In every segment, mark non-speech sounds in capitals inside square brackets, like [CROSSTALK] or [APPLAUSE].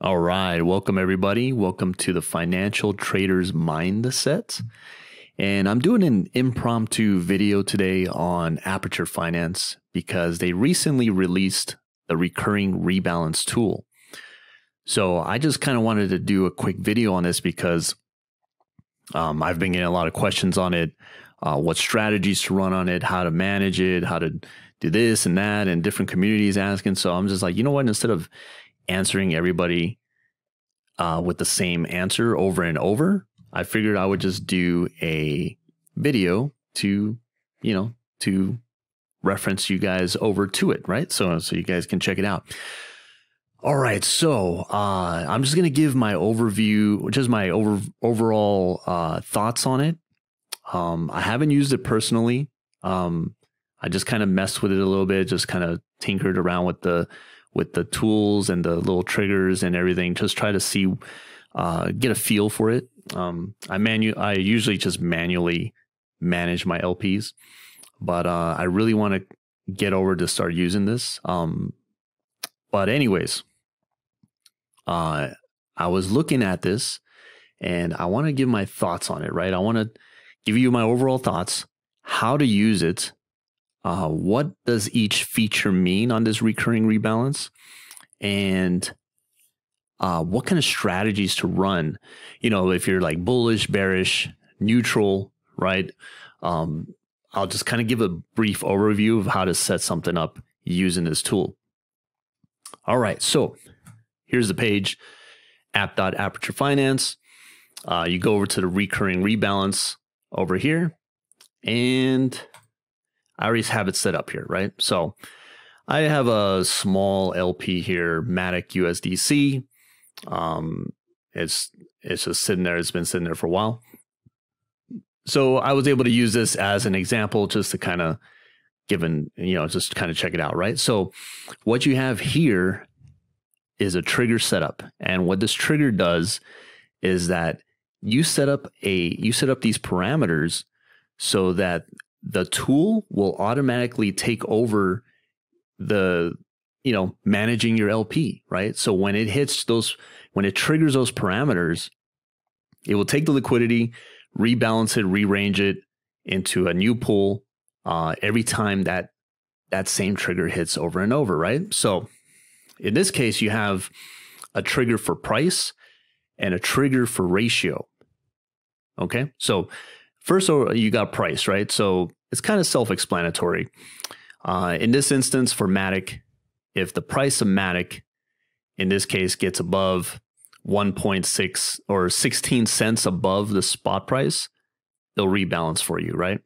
All right. Welcome, everybody. Welcome to the Financial Traders Mindset. And I'm doing an impromptu video today on Aperture Finance because they recently released the recurring rebalance tool. So I just kind of wanted to do a quick video on this because um, I've been getting a lot of questions on it, uh, what strategies to run on it, how to manage it, how to do this and that, and different communities asking. So I'm just like, you know what? Instead of answering everybody uh, with the same answer over and over, I figured I would just do a video to, you know, to reference you guys over to it, right? So so you guys can check it out. All right, so uh, I'm just gonna give my overview, just my over overall uh, thoughts on it. Um, I haven't used it personally. Um, I just kind of messed with it a little bit, just kind of tinkered around with the with the tools and the little triggers and everything. Just try to see, uh, get a feel for it. Um, I manu I usually just manually manage my LPs, but uh, I really want to get over to start using this. Um, but anyways, uh, I was looking at this and I want to give my thoughts on it. Right, I want to give you my overall thoughts, how to use it, uh, what does each feature mean on this recurring rebalance, and uh, what kind of strategies to run. You know, if you're like bullish, bearish, neutral, right? Um, I'll just kind of give a brief overview of how to set something up using this tool. All right, so here's the page app.aperture finance. Uh, you go over to the recurring rebalance over here, and I already have it set up here, right? So I have a small LP here, Matic USDC. Um, it's it's just sitting there. It's been sitting there for a while. So I was able to use this as an example, just to kind of given you know just kind of check it out, right? So what you have here is a trigger setup, and what this trigger does is that you set up a you set up these parameters so that the tool will automatically take over the you know managing your LP, right? So when it hits those when it triggers those parameters, it will take the liquidity, rebalance it, rearrange it into a new pool uh, every time that that same trigger hits over and over, right? So in this case, you have a trigger for price and a trigger for ratio. Okay, so first you got price, right? So it's kind of self-explanatory. Uh, in this instance, for Matic, if the price of Matic, in this case, gets above 1.6 or 16 cents above the spot price, they'll rebalance for you, right?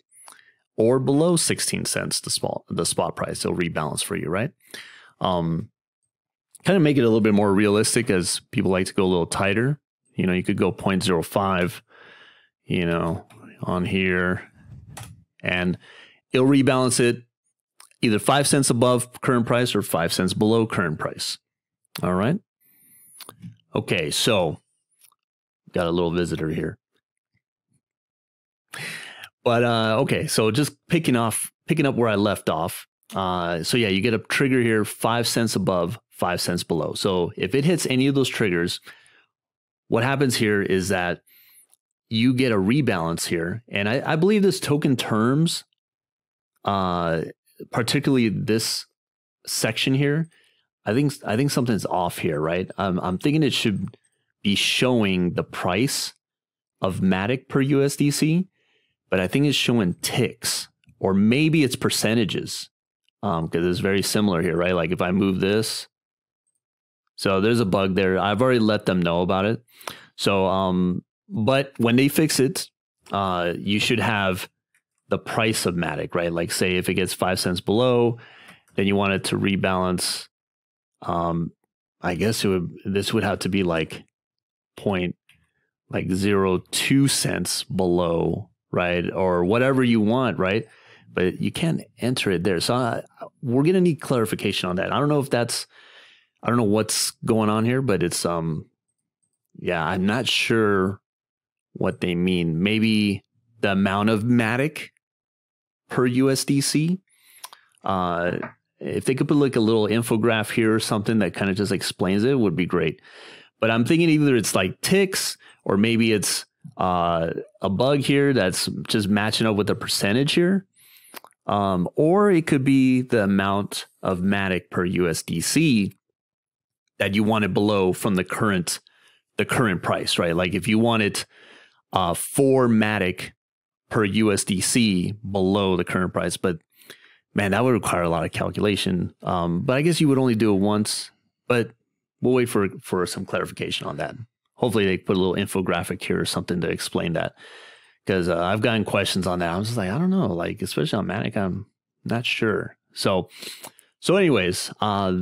Or below 16 cents the spot the spot price, they'll rebalance for you, right? Um, kind of make it a little bit more realistic as people like to go a little tighter. You know, you could go 0.05, you know, on here, and it'll rebalance it either five cents above current price or five cents below current price. All right. Okay, so got a little visitor here. But uh, okay, so just picking off, picking up where I left off. Uh, so yeah, you get a trigger here, five cents above, five cents below. So if it hits any of those triggers, what happens here is that you get a rebalance here. And I, I believe this token terms, uh, particularly this section here, I think I think something's off here, right? Um, I'm thinking it should be showing the price of Matic per USDC, but I think it's showing ticks, or maybe it's percentages, Um, because it's very similar here, right? Like if I move this, so there's a bug there. I've already let them know about it. So um, but when they fix it, uh, you should have the price of Matic, right? Like, say, if it gets five cents below, then you want it to rebalance. Um, I guess it would. This would have to be like point like zero two cents below, right, or whatever you want, right? But you can't enter it there. So I, we're gonna need clarification on that. I don't know if that's. I don't know what's going on here, but it's um, yeah, I'm not sure what they mean. Maybe the amount of Matic per USDC. Uh, if they could put like a little infograph here or something that kind of just explains it, would be great. But I'm thinking either it's like ticks or maybe it's uh, a bug here that's just matching up with the percentage here. Um, or it could be the amount of Matic per USDC that you want it below from the current the current price, right? Like if you wanted uh, four Matic per USDC below the current price, but man, that would require a lot of calculation. Um, but I guess you would only do it once. But we'll wait for for some clarification on that. Hopefully, they put a little infographic here or something to explain that. Because uh, I've gotten questions on that. I'm just like, I don't know, like especially on Matic, I'm not sure. So, so anyways, uh,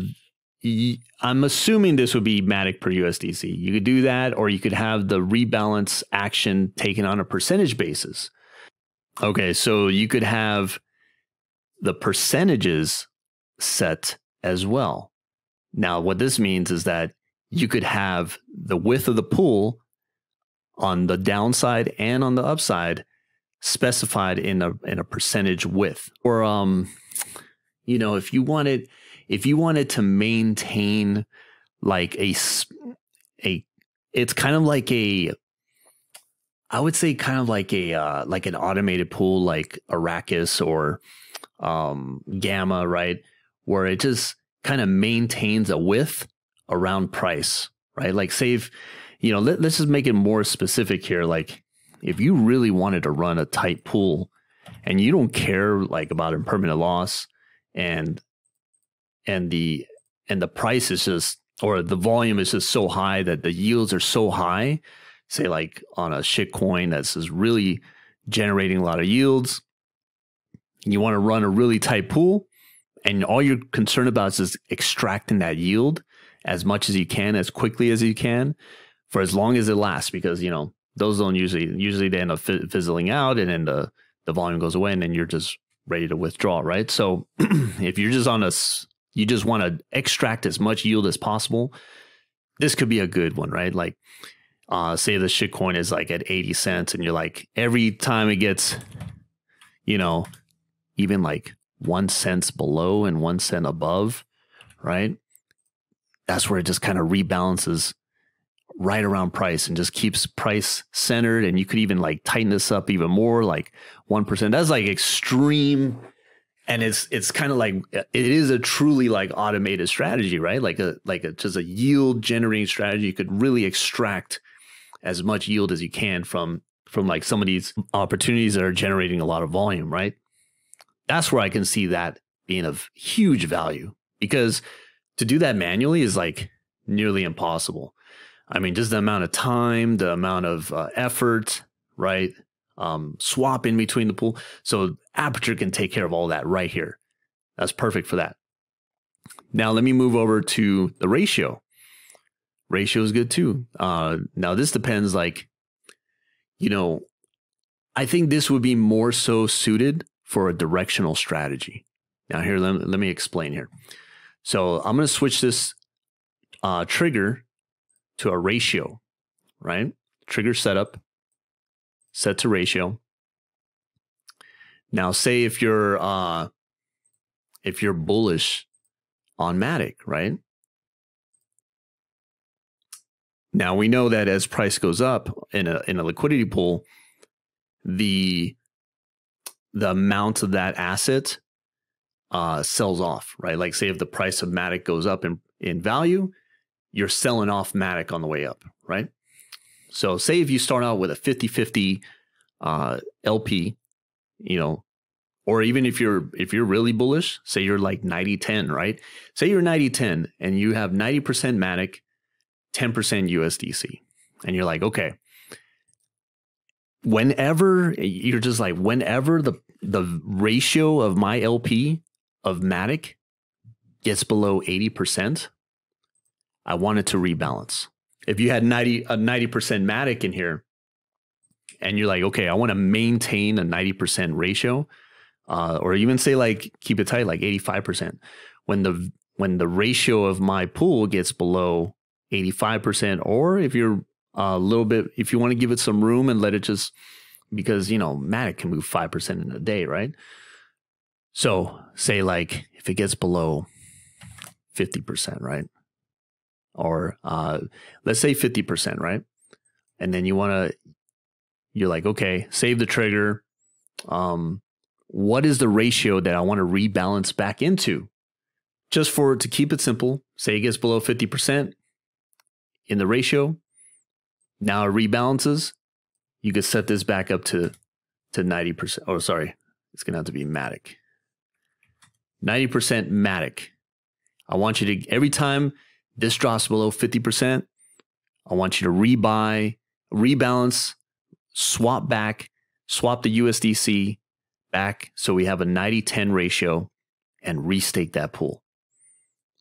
I'm assuming this would be Matic per USDC. You could do that, or you could have the rebalance action taken on a percentage basis. Okay, so you could have the percentages set as well. Now, what this means is that you could have the width of the pool on the downside and on the upside specified in a in a percentage width. Or um, you know, if you wanted if you wanted to maintain like a a it's kind of like a I would say kind of like a uh, like an automated pool like Arrakis or um, Gamma, right? Where it just kind of maintains a width around price, right? Like save, you know, let, let's just make it more specific here. Like if you really wanted to run a tight pool and you don't care like about impermanent loss and and the and the price is just or the volume is just so high that the yields are so high, say like on a shit coin that's just really generating a lot of yields. You want to run a really tight pool, and all you're concerned about is just extracting that yield as much as you can, as quickly as you can, for as long as it lasts. Because you know those don't usually usually they end up fizzling out, and then the the volume goes away, and then you're just ready to withdraw, right? So [CLEARS THROAT] if you're just on a you just want to extract as much yield as possible, this could be a good one, right? Like, uh, say the shitcoin is like at 80 cents, and you're like, every time it gets, you know, even like one cents below and one cent above, right? That's where it just kind of rebalances right around price and just keeps price centered. And you could even like tighten this up even more, like 1%. That's like extreme and it's it's kind of like it is a truly like automated strategy right? Like a like a just a yield generating strategy. You could really extract as much yield as you can from from like some of these opportunities that are generating a lot of volume right? That's where i can see that being of huge value because to do that manually is like nearly impossible. I mean just the amount of time the amount of uh, effort right um, swap in between the pool. So Aperture can take care of all that right here. That's perfect for that. Now let me move over to the ratio. Ratio is good too. Uh, now this depends, like, you know, I think this would be more so suited for a directional strategy. Now here, let, let me explain here. So I'm going to switch this uh, trigger to a ratio, right? Trigger setup set to ratio. Now, say if you're uh, if you're bullish on Matic, right? Now we know that as price goes up in a in a liquidity pool, the the amount of that asset uh, sells off, right? Like say if the price of Matic goes up in, in value, you're selling off Matic on the way up, right? So say if you start out with a 50-50 uh, LP, you know, or even if you're if you're really bullish, say you're like 90-10, right? Say you're 90-10 and you have 90% Matic, 10% USDC. And you're like, okay, whenever you're just like whenever the the ratio of my LP of Matic gets below 80%, I want it to rebalance if you had 90 a 90% matic in here and you're like okay i want to maintain a 90% ratio uh, or even say like keep it tight like 85% when the when the ratio of my pool gets below 85% or if you're a little bit if you want to give it some room and let it just because you know matic can move 5% in a day right? So say like if it gets below 50% right or uh, let's say 50%, right? And then you want to, you're like, okay, save the trigger. Um, what is the ratio that I want to rebalance back into? Just for to keep it simple, say it gets below 50% in the ratio. Now it rebalances. You could set this back up to to 90%. Oh, sorry. It's going to have to be Matic. 90% Matic. I want you to, every time this drops below 50%, I want you to rebuy, rebalance, swap back, swap the USDC back so we have a 90 10 ratio and restake that pool.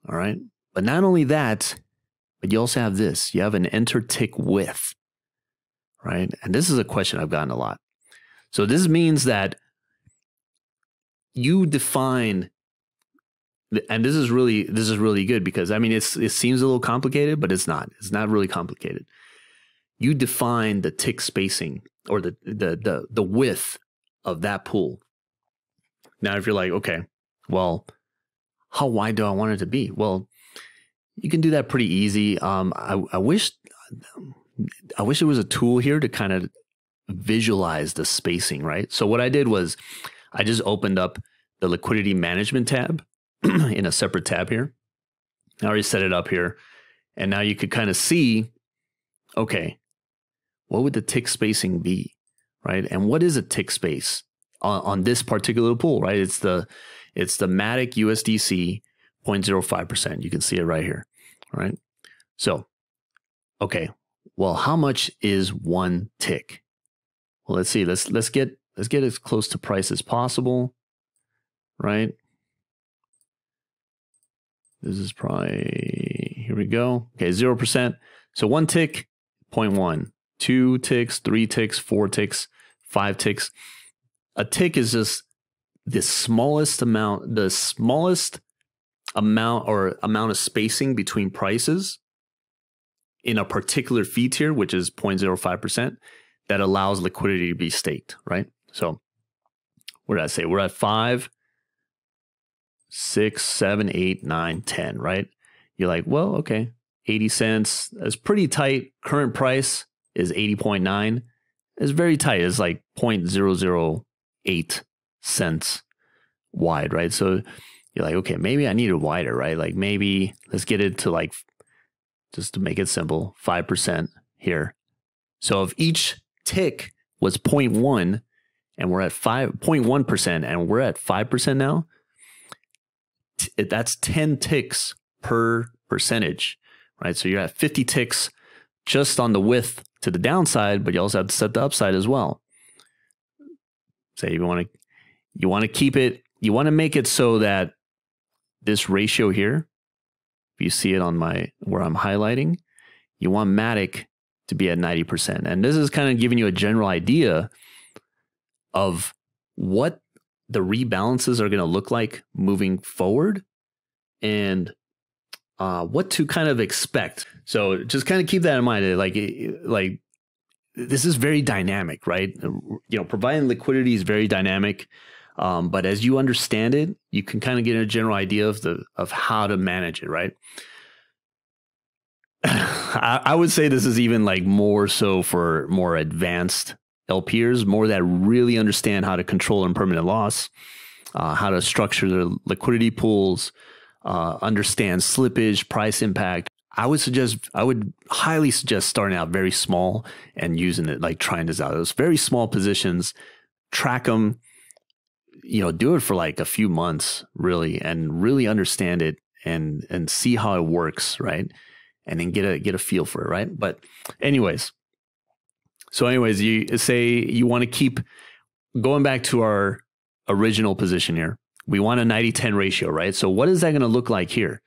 All right. But not only that, but you also have this you have an enter tick width, right? And this is a question I've gotten a lot. So this means that you define and this is really this is really good because I mean it's it seems a little complicated, but it's not. It's not really complicated. You define the tick spacing or the the the the width of that pool. Now, if you're like, okay, well, how wide do I want it to be? Well, you can do that pretty easy. Um, I, I wish I wish there was a tool here to kind of visualize the spacing, right? So what I did was I just opened up the liquidity management tab [CLEARS THROAT] in a separate tab here. I already set it up here. And now you could kind of see, okay, what would the tick spacing be? Right. And what is a tick space on, on this particular pool, right? It's the it's the Matic USDC 0.05%. You can see it right here. Right. So, okay. Well, how much is one tick? Well, let's see. Let's let's get let's get as close to price as possible. Right. This is probably, here we go. Okay, 0%. So one tick, 0.1. Two ticks, three ticks, four ticks, five ticks. A tick is just the smallest amount, the smallest amount or amount of spacing between prices in a particular fee tier, which is 0.05%, that allows liquidity to be staked, right? So what did I say? We're at five six, seven, eight, nine, ten, right? You're like, well, okay, 80 cents is pretty tight. Current price is 80.9. It's very tight. It's like 0.008 cents wide, right? So you're like, okay, maybe I need it wider, right? Like maybe let's get it to like, just to make it simple, 5% here. So if each tick was 0.1 and we're at 5.1% and we're at 5% now, that's 10 ticks per percentage, right? So you're at 50 ticks just on the width to the downside, but you also have to set the upside as well. Say you want to you want to keep it, you want to make it so that this ratio here, if you see it on my where I'm highlighting, you want Matic to be at 90%. And this is kind of giving you a general idea of what the rebalances are going to look like moving forward and uh, what to kind of expect. So just kind of keep that in mind. Like, like this is very dynamic, right? You know, providing liquidity is very dynamic. Um, but as you understand it, you can kind of get a general idea of the of how to manage it, right? [LAUGHS] I, I would say this is even like more so for more advanced LPers, more that really understand how to control impermanent loss, uh, how to structure their liquidity pools, uh, understand slippage, price impact. I would suggest, I would highly suggest starting out very small and using it, like trying this out. Those very small positions, track them, you know, do it for like a few months, really, and really understand it and and see how it works, right? And then get a get a feel for it, right? But, anyways, so, anyways, you say you want to keep going back to our original position here. We want a 90 10 ratio, right? So, what is that going to look like here?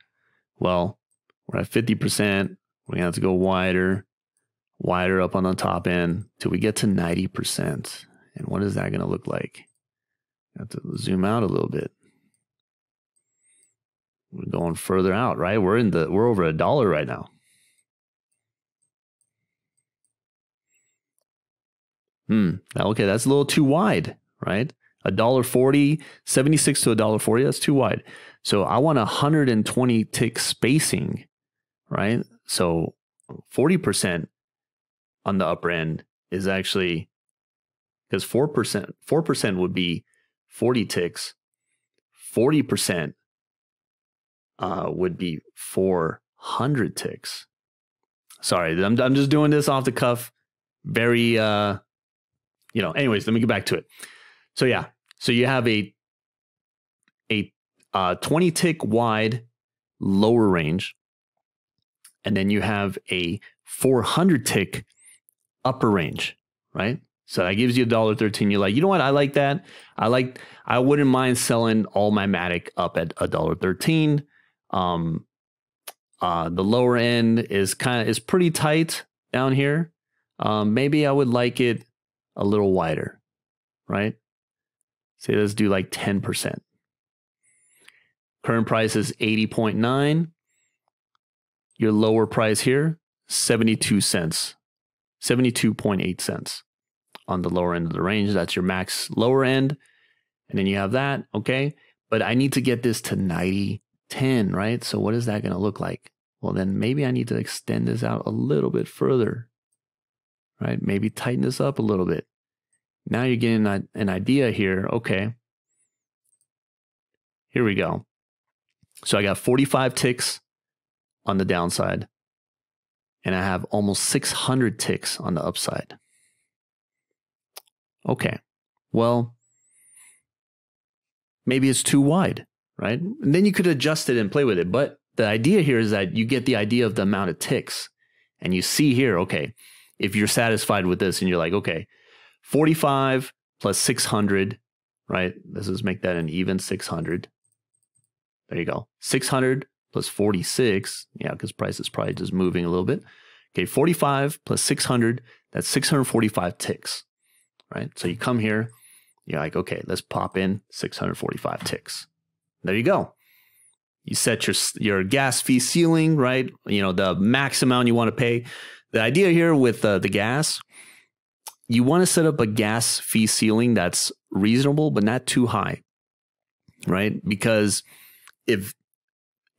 Well, we're at 50%. We're going to have to go wider, wider up on the top end till we get to 90%. And what is that going to look like? Have to zoom out a little bit. We're going further out, right? We're in the we're over a dollar right now. Hmm. Okay, that's a little too wide, right? A dollar forty, 76 to a dollar forty, that's too wide. So I want a 120 tick spacing, right? So 40% on the upper end is actually because 4%, 4% would be 40 ticks. 40% uh, would be 400 ticks. Sorry, I'm, I'm just doing this off the cuff. Very, uh, you know, anyways, let me get back to it. So, yeah, so you have a, a uh, 20 tick wide lower range, and then you have a 400 tick upper range, right? So that gives you a dollar thirteen. You're like, you know what? I like that. I like. I wouldn't mind selling all my Matic up at a dollar thirteen. Um, uh, the lower end is kind of is pretty tight down here. Um, maybe I would like it a little wider, right? Say let's do like ten percent. Current price is eighty point nine. Your lower price here, seventy two cents, seventy two point eight cents on the lower end of the range. That's your max lower end. And then you have that. Okay. But I need to get this to 90, 10, right? So what is that going to look like? Well, then maybe I need to extend this out a little bit further, right? Maybe tighten this up a little bit. Now you're getting an idea here. Okay. Here we go. So I got 45 ticks on the downside, and I have almost 600 ticks on the upside. Okay, well, maybe it's too wide, right? And then you could adjust it and play with it. But the idea here is that you get the idea of the amount of ticks. And you see here, okay, if you're satisfied with this and you're like, okay, 45 plus 600, right? Let's just make that an even 600. There you go. 600 plus 46. Yeah, because price is probably just moving a little bit. Okay, 45 plus 600, that's 645 ticks right? So you come here, you're like, okay, let's pop in 645 ticks. There you go. You set your your gas fee ceiling, right? You know the max amount you want to pay. The idea here with uh, the gas, you want to set up a gas fee ceiling that's reasonable but not too high, right? Because if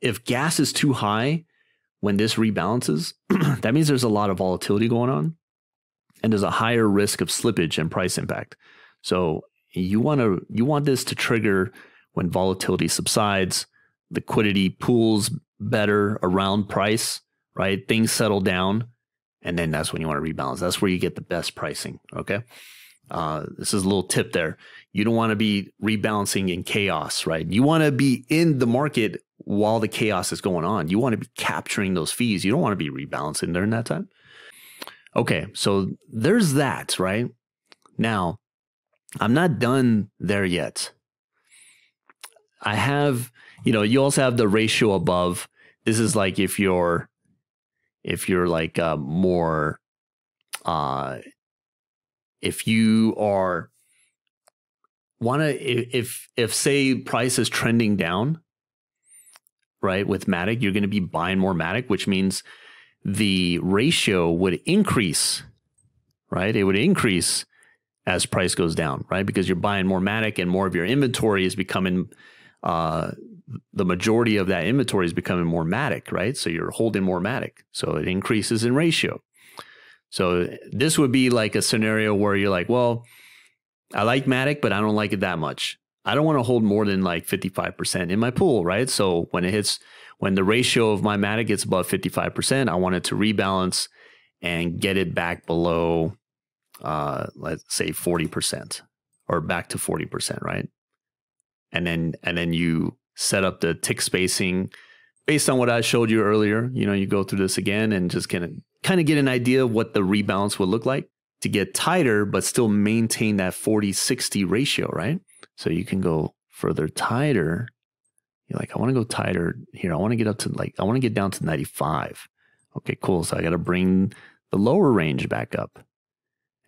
if gas is too high when this rebalances, [CLEARS THROAT] that means there's a lot of volatility going on and there's a higher risk of slippage and price impact. So you want to you want this to trigger when volatility subsides, liquidity pools better around price, right? Things settle down, and then that's when you want to rebalance. That's where you get the best pricing. Okay. Uh, this is a little tip there. You don't want to be rebalancing in chaos, right? You want to be in the market while the chaos is going on. You want to be capturing those fees. You don't want to be rebalancing during that time. Okay, so there's that, right? Now, I'm not done there yet. I have, you know, you also have the ratio above. This is like if you're, if you're like uh, more, uh, if you are want to, if if say price is trending down, right? With Matic, you're going to be buying more Matic, which means the ratio would increase, right? It would increase as price goes down, right? Because you're buying more Matic and more of your inventory is becoming, uh, the majority of that inventory is becoming more Matic, right? So you're holding more Matic. So it increases in ratio. So this would be like a scenario where you're like, well, I like Matic, but I don't like it that much. I don't want to hold more than like 55% in my pool, right? So when it hits when the ratio of my Matic gets above 55%, I want it to rebalance and get it back below, uh, let's say 40% or back to 40%, right? And then, and then you set up the tick spacing based on what I showed you earlier. You know, you go through this again and just kind of kind of get an idea of what the rebalance would look like to get tighter, but still maintain that 40 60 ratio, right? So you can go further tighter you're like, I want to go tighter here. I want to get up to like, I want to get down to 95. Okay, cool. So I got to bring the lower range back up.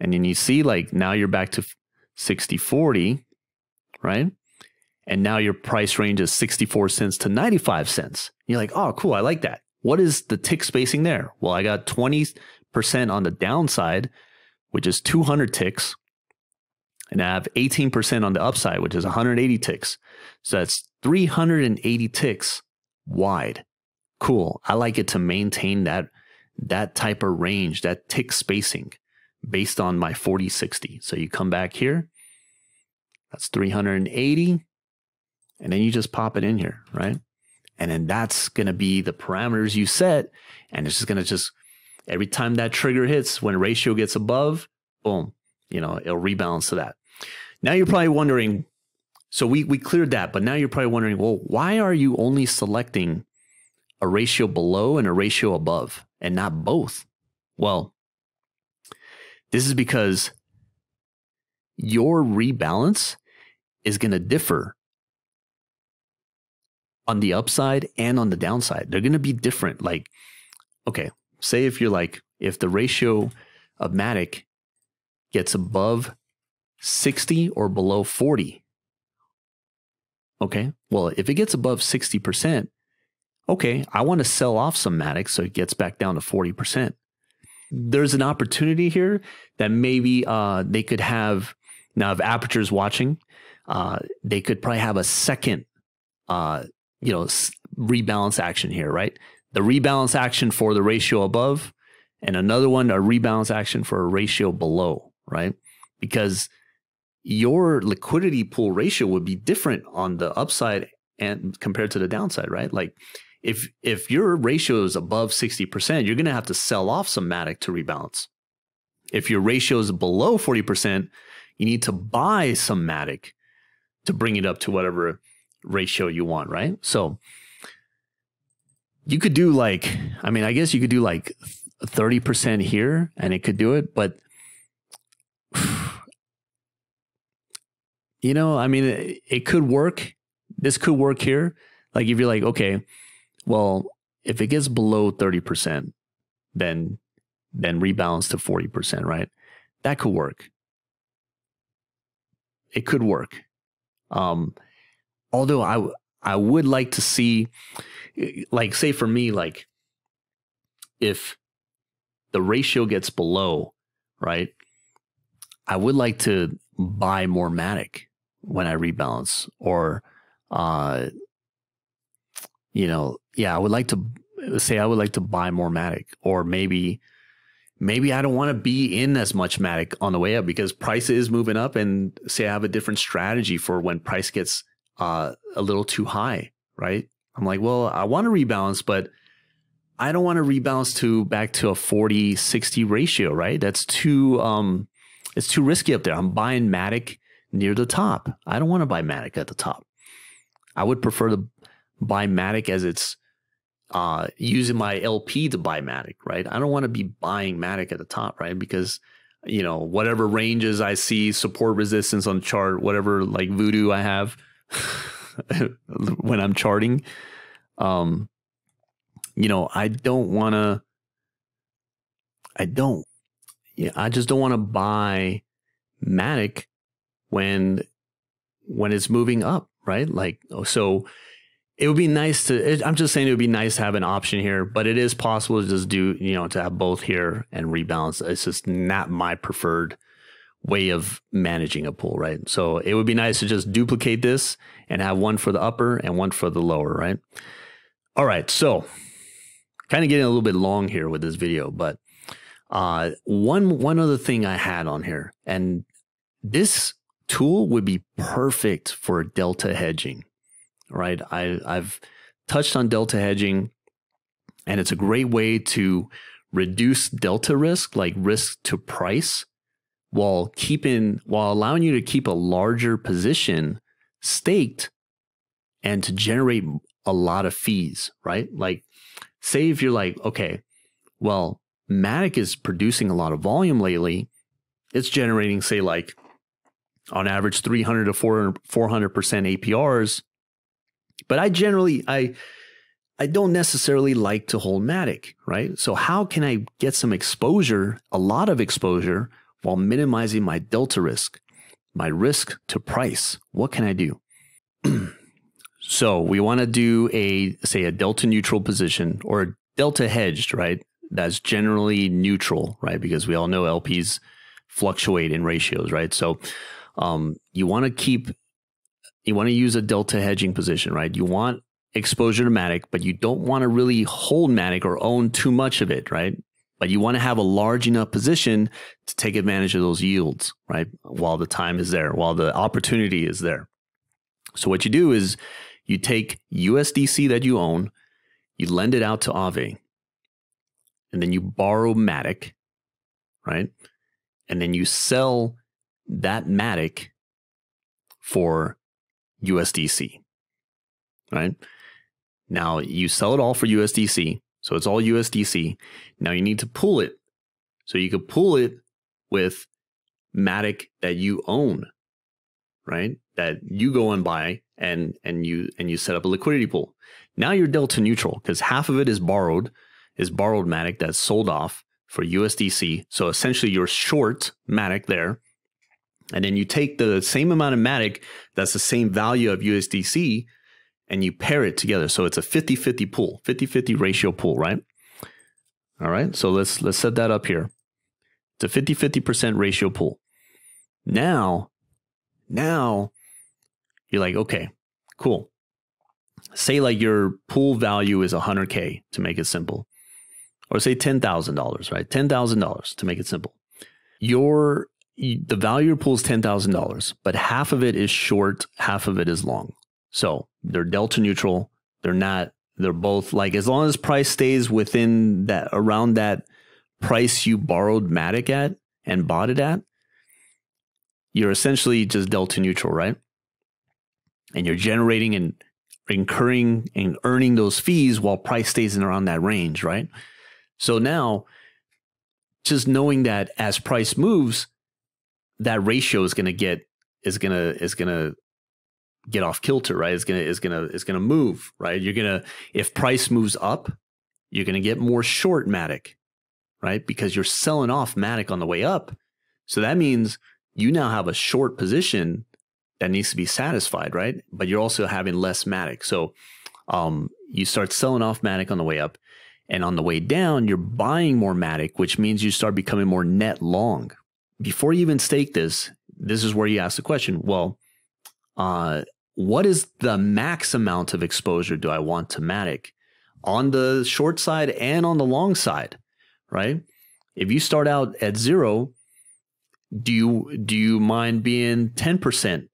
And then you see, like, now you're back to 60 40, right? And now your price range is 64 cents to 95 cents. You're like, oh, cool. I like that. What is the tick spacing there? Well, I got 20% on the downside, which is 200 ticks and I have 18% on the upside, which is 180 ticks. So that's 380 ticks wide. cool. I like it to maintain that that type of range, that tick spacing based on my 40 60. So you come back here, that's 380, and then you just pop it in here, right? And then that's going to be the parameters you set. And it's just going to just, every time that trigger hits, when ratio gets above, boom, you know, it'll rebalance to that. Now you're probably wondering, so we, we cleared that, but now you're probably wondering, well, why are you only selecting a ratio below and a ratio above and not both? Well, this is because your rebalance is going to differ on the upside and on the downside. They're going to be different. Like, okay, say if you're like, if the ratio of Matic gets above 60 or below 40, okay, well, if it gets above 60%, okay, I want to sell off some Matic so it gets back down to 40%. There's an opportunity here that maybe uh, they could have, now if Aperture's watching, uh, they could probably have a second uh, you know rebalance action here, right? The rebalance action for the ratio above, and another one a rebalance action for a ratio below, right? Because your liquidity pool ratio would be different on the upside and compared to the downside, right? Like if if your ratio is above 60%, you're going to have to sell off some Matic to rebalance. If your ratio is below 40%, you need to buy some Matic to bring it up to whatever ratio you want, right? So you could do like, I mean, I guess you could do like 30% here and it could do it, but [SIGHS] you know, I mean, it, it could work. This could work here. Like if you're like, okay, well, if it gets below 30%, then then rebalance to 40%, right? That could work. It could work. Um, although I I would like to see, like, say for me, like, if the ratio gets below, right, I would like to buy more Matic when I rebalance, or, uh, you know, yeah, I would like to say I would like to buy more Matic, or maybe maybe I don't want to be in as much Matic on the way up because price is moving up and say I have a different strategy for when price gets uh, a little too high, right? I'm like, well, I want to rebalance, but I don't want to rebalance to back to a 40 60 ratio, right? That's too um it's too risky up there. I'm buying Matic near the top. I don't want to buy Matic at the top. I would prefer to buy Matic as it's uh, using my LP to buy Matic, right? I don't want to be buying Matic at the top, right? Because you know whatever ranges I see, support resistance on chart, whatever like voodoo I have [LAUGHS] when I'm charting, um, you know, I don't want to. I don't. Yeah, I just don't want to buy Matic when when it's moving up, right? Like so it would be nice to i'm just saying it would be nice to have an option here but it is possible to just do you know to have both here and rebalance it's just not my preferred way of managing a pool right so it would be nice to just duplicate this and have one for the upper and one for the lower right all right so kind of getting a little bit long here with this video but uh one one other thing i had on here and this tool would be perfect for delta hedging right? I, I've touched on delta hedging, and it's a great way to reduce delta risk, like risk to price, while keeping while allowing you to keep a larger position staked and to generate a lot of fees, right? Like, say if you're like, okay, well, Matic is producing a lot of volume lately. It's generating, say, like on average 300 to 400, 400% APRs but I generally I I don't necessarily like to hold Matic, right? So how can I get some exposure, a lot of exposure, while minimizing my delta risk, my risk to price? What can I do? [CLEARS THROAT] so we want to do a say a delta neutral position or delta hedged, right? That's generally neutral, right? Because we all know LPs fluctuate in ratios, right? So um, you want to keep you want to use a delta hedging position, right? You want exposure to Matic, but you don't want to really hold Matic or own too much of it, right? But you want to have a large enough position to take advantage of those yields, right? While the time is there, while the opportunity is there. So what you do is you take USDC that you own, you lend it out to Aave, and then you borrow Matic, right? And then you sell that Matic for USDC, right? Now you sell it all for USDC. So it's all USDC. Now you need to pool it. So you could pool it with Matic that you own, right? That you go and buy and and you and you set up a liquidity pool. Now you're delta neutral because half of it is borrowed, is borrowed Matic that's sold off for USDC. So essentially you're short Matic there. And then you take the same amount of Matic that's the same value of USDC and you pair it together. So it's a 50-50 pool, 50-50 ratio pool, right? All right. So let's let's set that up here. It's a 50-50% ratio pool. Now, now you're like, okay, cool. Say like your pool value is 100K to make it simple, or say $10,000, right? $10,000 to make it simple. Your the value of your pool is $10,000, but half of it is short, half of it is long. So they're delta neutral. They're not, they're both like, as long as price stays within that, around that price you borrowed Matic at and bought it at, you're essentially just delta neutral, right? and you're generating and incurring and earning those fees while price stays in around that range, right? So now, just knowing that as price moves, that ratio is going to get is going to is going to get off kilter, right? It's gonna is gonna is gonna move, right? You're gonna if price moves up, you're gonna get more short Matic, right? Because you're selling off Matic on the way up. So that means you now have a short position that needs to be satisfied, right? But you're also having less Matic. So um, you start selling off Matic on the way up. And on the way down, you're buying more Matic, which means you start becoming more net long. Before you even stake this, this is where you ask the question well, uh, what is the max amount of exposure do I want to Matic on the short side and on the long side, right? If you start out at zero, do you do you mind being 10%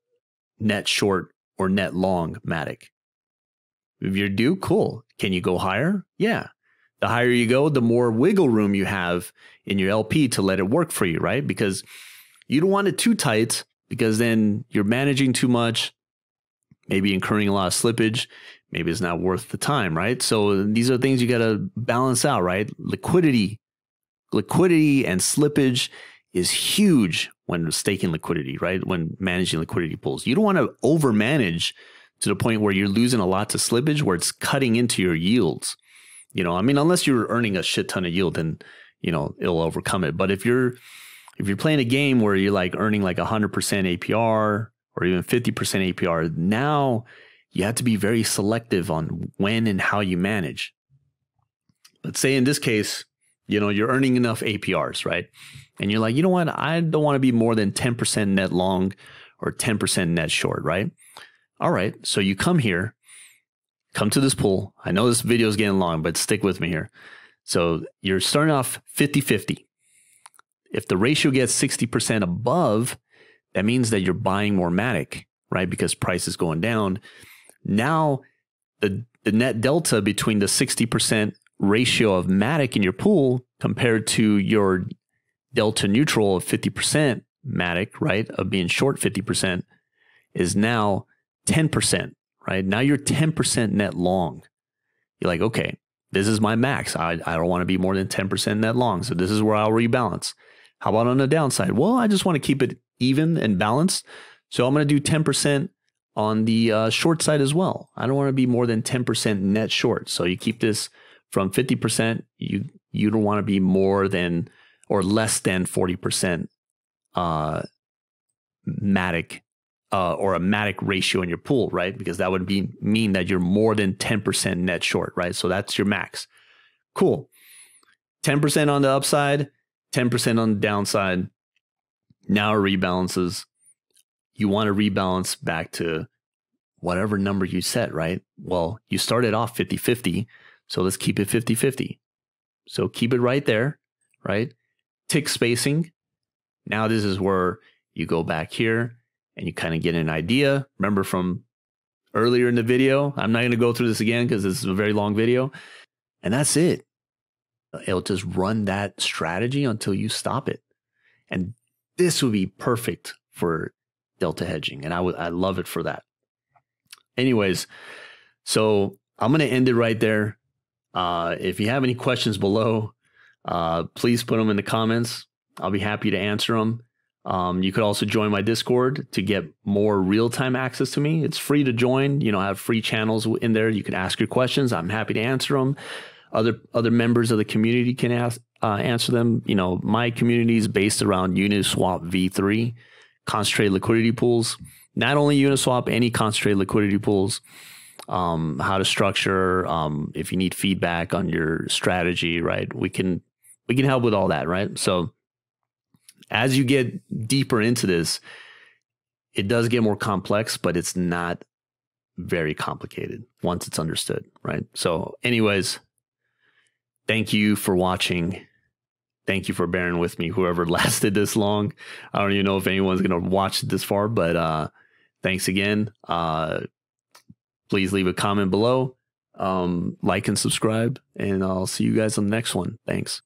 net short or net long Matic. If you're do, cool. Can you go higher? Yeah. The higher you go, the more wiggle room you have in your LP to let it work for you, right? Because you don't want it too tight because then you're managing too much, maybe incurring a lot of slippage. Maybe it's not worth the time, right? So these are things you got to balance out, right? Liquidity, liquidity and slippage is huge when staking liquidity, right? When managing liquidity pools. You don't want to over manage to the point where you're losing a lot to slippage where it's cutting into your yields. You know, I mean, unless you're earning a shit ton of yield, then you know it'll overcome it. But if you're if you're playing a game where you're like earning like 100% APR or even 50% APR, now you have to be very selective on when and how you manage. Let's say in this case, you know, you're earning enough APRs, right? and you're like, you know what? I don't want to be more than 10% net long or 10% net short, right? All right. So you come here, come to this pool. I know this video is getting long, but stick with me here. So you're starting off 50 50. If the ratio gets 60% above, that means that you're buying more Matic, right? Because price is going down. Now, the, the net delta between the 60% ratio of Matic in your pool compared to your delta neutral of 50% Matic, right, of being short 50% is now 10%, right? Now you're 10% net long. You're like, okay, this is my max. I, I don't want to be more than 10% net long. So this is where I'll rebalance. How about on the downside? Well, I just want to keep it even and balanced. So I'm going to do 10% on the uh, short side as well. I don't want to be more than 10% net short. So you keep this from 50%. You, you don't want to be more than or less than 40% uh, Matic uh, or a Matic ratio in your pool, right? Because that would be mean that you're more than 10% net short, right? So that's your max. Cool. 10% on the upside, 10% on the downside. Now it rebalances. You want to rebalance back to whatever number you set, right? Well, you started off 50 50. So let's keep it 50 50. So keep it right there, right? Tick spacing. Now, this is where you go back here and you kind of get an idea. Remember from earlier in the video, I'm not going to go through this again because this is a very long video. And that's it. It'll just run that strategy until you stop it. And this would be perfect for delta hedging. And I would I love it for that. Anyways, so I'm going to end it right there. Uh, if you have any questions below, uh, please put them in the comments. I'll be happy to answer them. Um, you could also join my Discord to get more real time access to me. It's free to join. You know, I have free channels in there. You can ask your questions. I'm happy to answer them. Other other members of the community can ask uh, answer them. You know, my community is based around Uniswap V3, concentrated liquidity pools. Not only Uniswap, any concentrated liquidity pools. Um, how to structure. Um, if you need feedback on your strategy, right? We can we can help with all that, right? So as you get deeper into this, it does get more complex, but it's not very complicated once it's understood, right? So, anyways, thank you for watching. Thank you for bearing with me, whoever [LAUGHS] lasted this long. I don't even know if anyone's going to watch it this far, but uh, thanks again. Uh, please leave a comment below, um, like and subscribe, and I'll see you guys on the next one. Thanks.